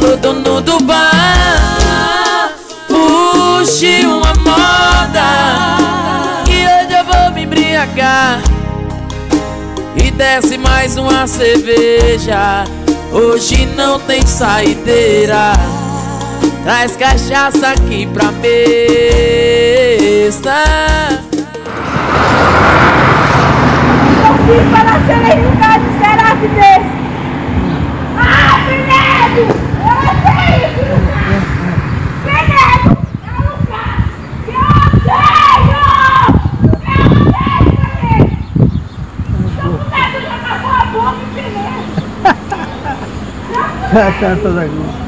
Alô, dono do bar. Puxe uma moda Que hoje eu vou me embriagar. E desce mais uma cerveja Hoje não tem saideira. Traz cachaça aqui pra mesa That's, that's what I do.